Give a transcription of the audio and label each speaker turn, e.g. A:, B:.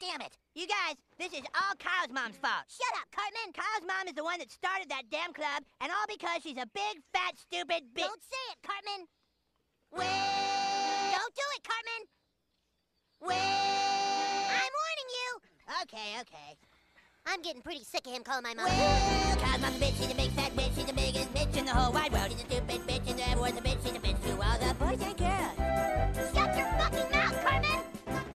A: damn it. You guys, this is all Kyle's mom's fault. Shut up, Cartman. Kyle's mom is the one that started that damn club, and all because she's a big, fat, stupid bitch. Don't say it, Cartman. Wait. Don't do it, Cartman. Wait. I'm warning you. Okay, okay.
B: I'm getting pretty sick of him calling my mom.
A: Well, Kyle's mom's a bitch.